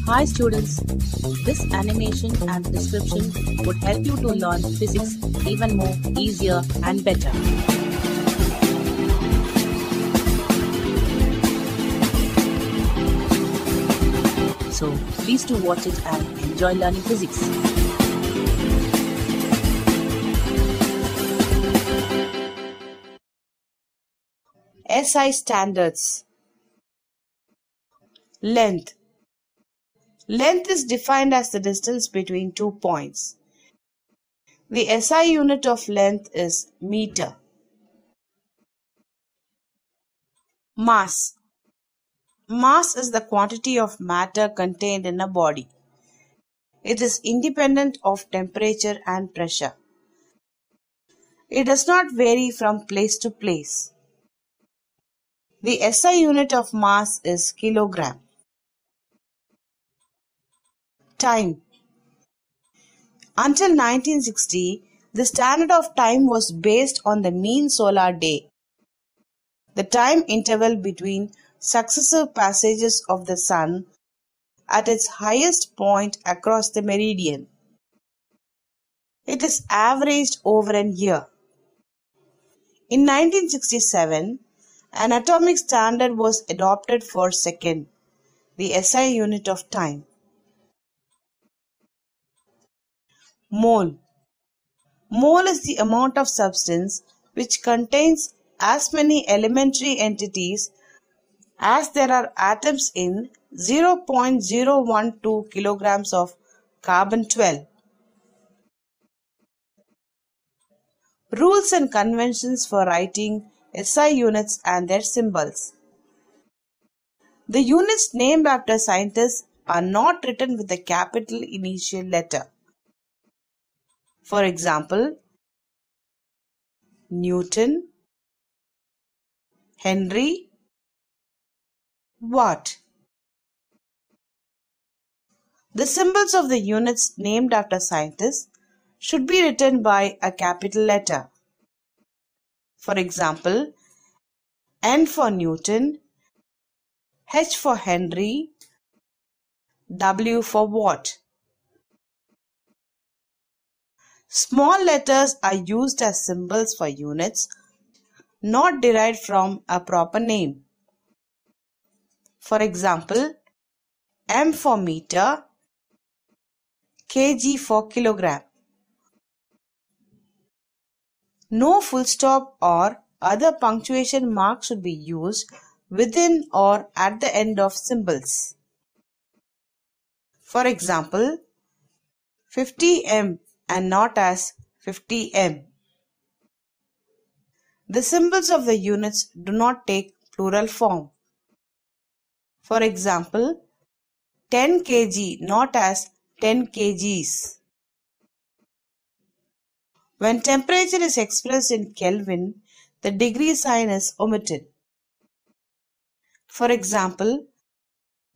Hi students, this animation and description would help you to learn physics even more easier and better. So please do watch it and enjoy learning physics. SI standards Length Length is defined as the distance between two points. The SI unit of length is meter. Mass Mass is the quantity of matter contained in a body. It is independent of temperature and pressure. It does not vary from place to place. The SI unit of mass is kilogram. Time Until 1960, the standard of time was based on the mean solar day. The time interval between successive passages of the sun at its highest point across the meridian. It is averaged over an year. In 1967, an atomic standard was adopted for second, the SI unit of time. Mole Mole is the amount of substance which contains as many elementary entities as there are atoms in 0.012 kilograms of carbon 12. Rules and conventions for writing SI units and their symbols. The units named after scientists are not written with a capital initial letter. For example, Newton, Henry, Watt. The symbols of the units named after scientists should be written by a capital letter. For example, N for Newton, H for Henry, W for Watt. Small letters are used as symbols for units not derived from a proper name. For example, M for meter, kg for kilogram. No full stop or other punctuation mark should be used within or at the end of symbols. For example, 50m and not as 50m. The symbols of the units do not take plural form. For example, 10 kg not as 10 kgs. When temperature is expressed in Kelvin, the degree sign is omitted. For example,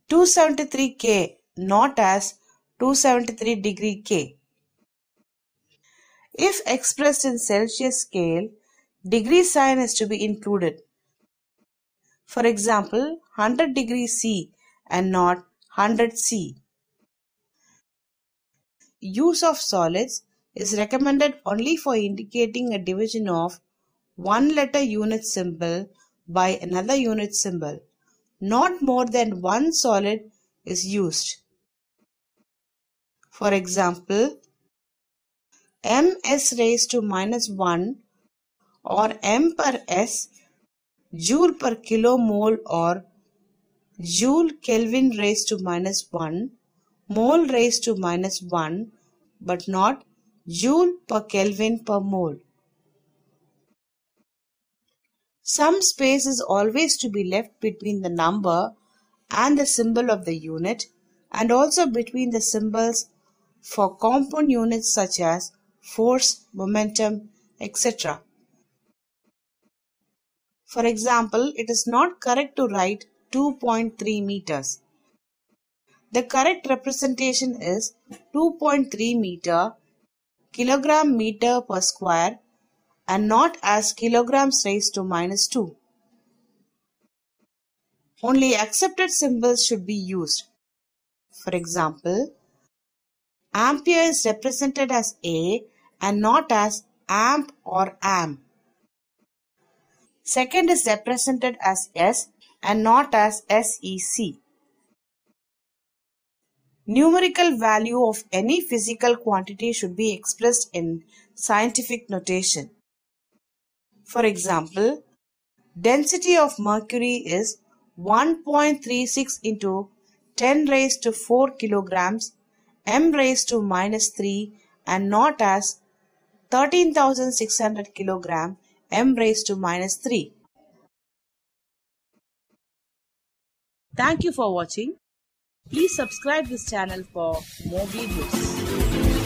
273 K not as 273 degree K. If expressed in Celsius scale, degree sign is to be included. For example, 100 degrees C and not 100 C. Use of solidus is recommended only for indicating a division of one letter unit symbol by another unit symbol. Not more than one solidus is used. For example, ms raised to minus 1 or m per s joule per kilomole or joule Kelvin raised to minus 1, mole raised to minus 1, but not joule per Kelvin per mole. Some space is always to be left between the number and the symbol of the unit and also between the symbols for compound units such as force, momentum, etc. For example, it is not correct to write 2.3 meters. The correct representation is 2.3 meter kilogram meter per square and not as kilograms raised to minus 2. Only accepted symbols should be used. For example, ampere is represented as A and not as amp or am. Second is represented as S and not as SEC. Numerical value of any physical quantity should be expressed in scientific notation. For example, density of mercury is 1.36 into 10 raised to 4 kilograms m raised to minus 3 and not as 13,600 kilogram m raised to minus 3. Thank you for watching. Please subscribe this channel for more videos.